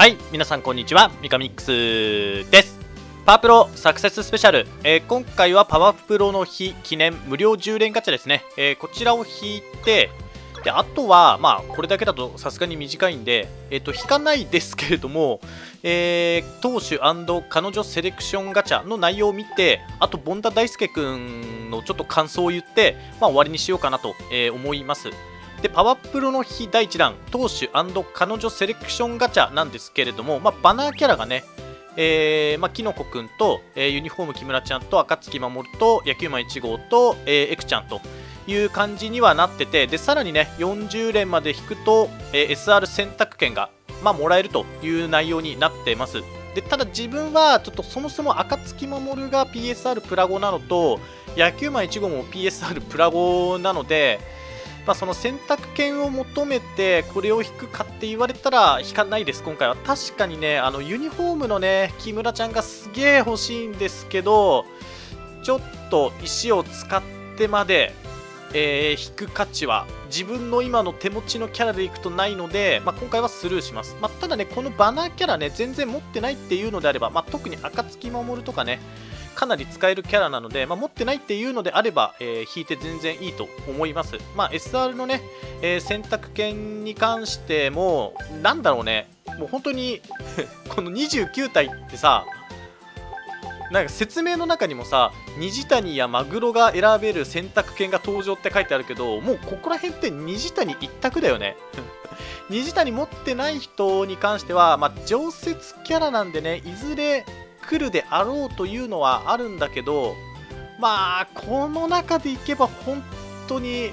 はい、皆さんこんにちは、ミカミックスです。パワープロサクセススペシャル、えー今回はパワープロの日記念無料10連ガチャですね。えーこちらを引いて、であとは、まあ、これだけだとさすがに短いんで、えっ、と、引かないですけれども、えー投手彼女セレクションガチャの内容を見て、あと、ボンダ大輔くんのちょっと感想を言って、まあ、終わりにしようかなと、え思います。でパワープロの日第1弾投手彼女セレクションガチャなんですけれども、まあ、バナーキャラがね、えーまあ、きのこくんと、えーユニフォーム木村ちゃんと暁守と野球マン1号と、えーエクちゃんという感じにはなっててでさらにね40連まで引くと、えー SR 選択権が、まあ、もらえるという内容になってます。でただ自分はちょっとそもそも暁守が PSR プラゴなのと野球マン1号も PSR プラゴなのでまあ、その選択権を求めてこれを引くかって言われたら引かないです今回は。確かにねあのユニフォームのね木村ちゃんがすげえ欲しいんですけどちょっと石を使ってまで、えー引く価値は自分の今の手持ちのキャラでいくとないので、まあ、今回はスルーします、まあ、ただねこのバナーキャラね全然持ってないっていうのであれば、まあ、特に暁守とかねかなり使えるキャラなので、まあ、持ってないっていうのであれば、えー引いて全然いいと思います。まあ、SR のね、えー選択権に関しても、なんだろうね、もう本当に この29体ってさ、なんか説明の中にもさ、虹谷やマグロが選べる選択権が登場って書いてあるけど、もうここら辺って虹谷一択だよね。虹谷持ってない人に関しては、まあ、常設キャラなんでね、いずれ来るであろうというのはあるんだけど、まあ、この中でいけば本当に、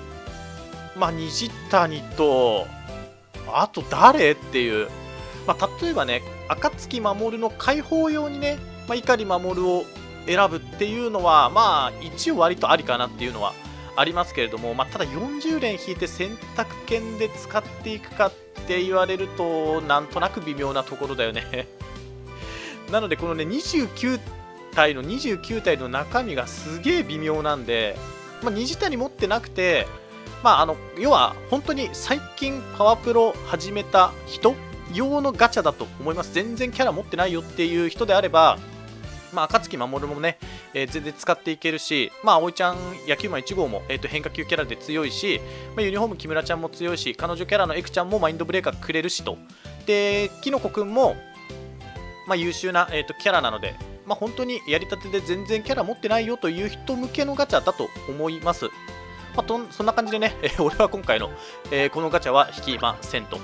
まあ、虹谷と、あと誰っていう、まあ、例えばね、暁守の解放用にね、まあ、碇守を選ぶっていうのは、まあ、一応割とありかなっていうのはありますけれども、まあ、ただ40連引いて選択権で使っていくかって言われると、なんとなく微妙なところだよね。なので、このね、29体の29体の中身がすげえ微妙なんで、まあ、虹谷持ってなくて、まあ、あの要は本当に最近パワープロ始めた人用のガチャだと思います。全然キャラ持ってないよっていう人であれば、まあ、暁守もね、えー全然使っていけるし、まあ、葵ちゃん、野球マン1号も、えー、と変化球キャラで強いし、まあ、ユニフォーム木村ちゃんも強いし、彼女キャラのエクちゃんもマインドブレーカーくれるしと。で、きのこくんも、まあ、優秀な、えー、とキャラなので、まあ、本当にやりたてで全然キャラ持ってないよという人向けのガチャだと思います。まあ、とそんな感じでね、えー 俺は今回の、えーこのガチャは引きませんと。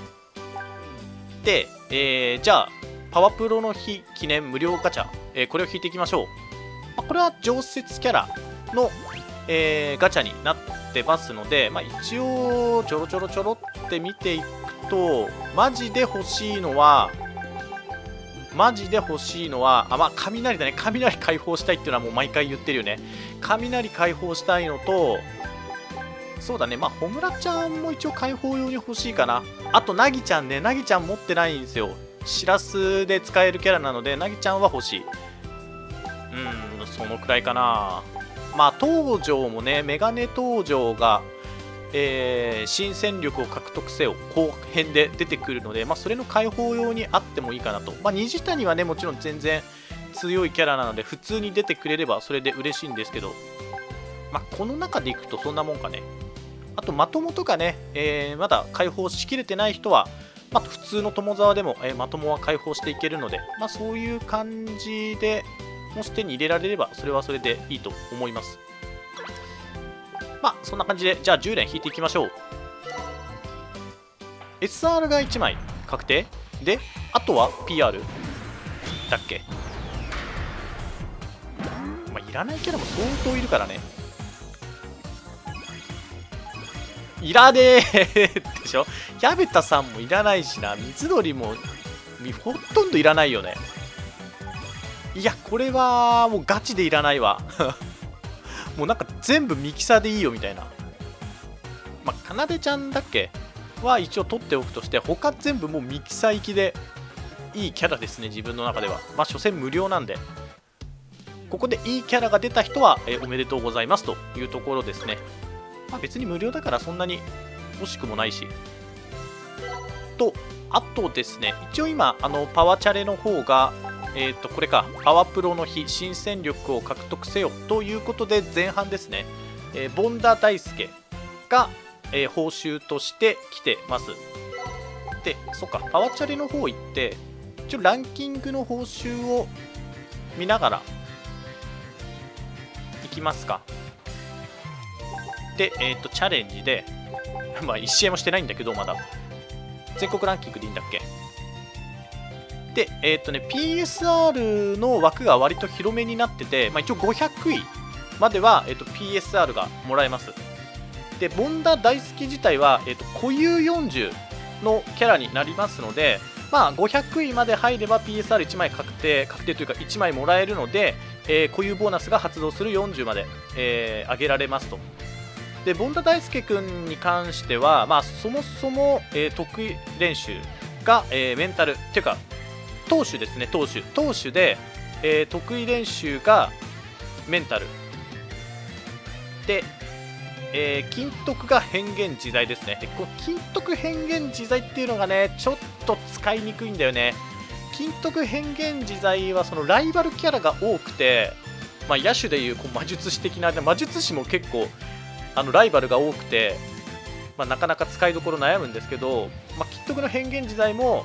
で、えーじゃあ、パワプロの日記念無料ガチャ、えこれを引いていきましょう。まあ、これは常設キャラの、えガチャになってますので、まあ、一応、ちょろちょろちょろって見ていくと、マジで欲しいのは、マジで欲しいのは、あ、まあ、雷だね。雷解放したいっていうのはもう毎回言ってるよね。雷解放したいのと、そうだね、まあ、ほむらちゃんも一応解放用に欲しいかな。あと、なぎちゃんね、なぎちゃん持ってないんですよ。しらすで使えるキャラなので、なぎちゃんは欲しい。うーん、そのくらいかな。まあ、東条もね、メガネ東条が、えー新戦力を獲得せよ後編で出てくるので、まあ、それの解放用にあってもいいかなと、まあ、虹谷はねもちろん全然強いキャラなので普通に出てくれればそれで嬉しいんですけど、まあ、この中でいくとそんなもんかね。あとまともとかね、えーまだ解放しきれてない人は、まあ、普通の友沢でも、えーまともは解放していけるので、まあ、そういう感じでもし手に入れられればそれはそれでいいと思います。まあそんな感じでじゃあ10連引いていきましょう。SR が1枚確定。であとは PR だっけ。まあいらないキャラも相当いるからね。いらねえでしょ？矢部田さんもいらないしな。水鳥もほとんどいらないよね。いやこれはもうガチでいらないわ。もうなんか全部ミキサーでいいよみたいな。まあかなでちゃんだっけ？は一応取っておくとして他全部もうミキサー行きでいいキャラですね自分の中では。まあ所詮無料なんで。ここでいいキャラが出た人は、えおめでとうございますというところですね。まあ別に無料だからそんなに惜しくもないし。とあとですね一応今あのパワーチャレの方がえー、とこれか。パワプロの日新戦力を獲得せよ。ということで前半ですね、えー、ボンダ大輔が、えー、報酬として来てます。でそっか。パワーチャレの方行って一応ランキングの報酬を見ながらいきますか。で、えっ、とチャレンジで まあ1試合もしてないんだけどまだ。全国ランキングでいいんだっけ？で、えっ、ー、とね、PSR の枠が割と広めになってて、まあ、一応500位までは、えーと、PSR がもらえます。で、ボンダ大好き自体は、えーと、固有40のキャラになりますので、まあ、500位まで入れば PSR1 枚確定、確定というか1枚もらえるので、えー、固有ボーナスが発動する40まで、えー、上げられますと。で、ボンダ大輔君に関しては、まあ、そもそも、えー、得意練習が、えー、メンタル、っていうか、投手ですね、投手。投手で、えー、得意練習がメンタル。で、えー、金徳が変幻自在ですね。でこ金徳変幻自在っていうのがね、ちょっと使いにくいんだよね。金徳変幻自在はそのライバルキャラが多くて、まあ、野手でいうこう魔術師的な、魔術師も結構あのライバルが多くて、まあ、なかなか使いどころ悩むんですけど、まあ、金徳の変幻自在も、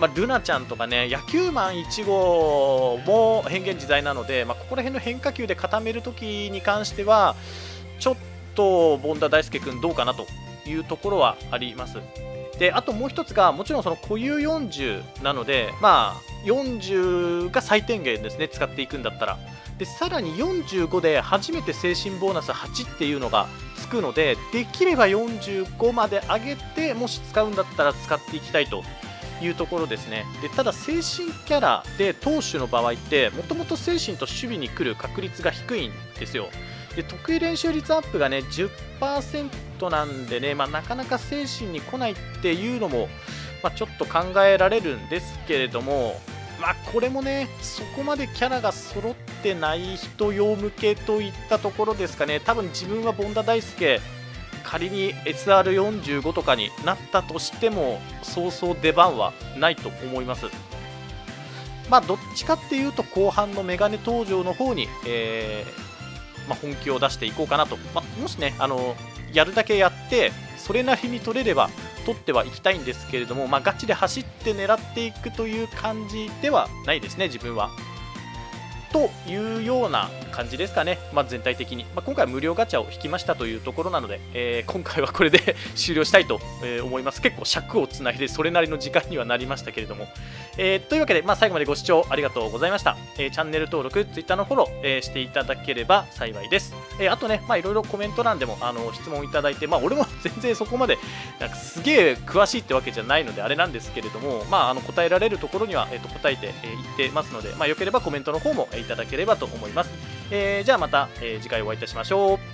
まあ、ルナちゃんとかね、野球マン1号も変幻自在なので、まあ、ここら辺の変化球で固めるときに関しては、ちょっとボンダ大輔君どうかなというところはあります。で、あともう一つが、もちろんその固有40なので、まあ、40が最低限ですね、使っていくんだったら。で、さらに45で初めて精神ボーナス8っていうのがつくので、できれば45まで上げて、もし使うんだったら使っていきたいというところですね。でただ精神キャラで投手の場合ってもともと精神と守備に来る確率が低いんですよ。で得意練習率アップがね10%なんでね、まあ、なかなか精神に来ないっていうのも、まあ、ちょっと考えられるんですけれどもまあ、これもねそこまでキャラが揃ってない人用向けといったところですかね。多分自分はボンダ大輔仮に SR45 とかになったとしてもそうそう出番はないと思いますまあどっちかっていうと後半のメガネ登場の方に、えー、まあ、本気を出していこうかなと、まあ、もしねあのやるだけやってそれなりに取れれば取ってはいきたいんですけれども、まあ、ガチで走って狙っていくという感じではないですね自分は。というような感じですかね、まあ、全体的に、まあ、今回は無料ガチャを引きましたというところなので、えー、今回はこれで 終了したいと思います。結構尺をつないでそれなりの時間にはなりましたけれども、えー、というわけで、まあ、最後までご視聴ありがとうございました、えー、チャンネル登録 Twitter のフォロー、えしていただければ幸いです、えあとねいろいろコメント欄でもあの質問いただいて、まあ、俺も 全然そこまでなんかすげえ詳しいってわけじゃないのであれなんですけれども、まあ、あの答えられるところには、えー、と答えてい、えってますので、まあ、よければコメントの方もいただければと思います。えー、じゃあまた、えー、次回お会いいたしましょう。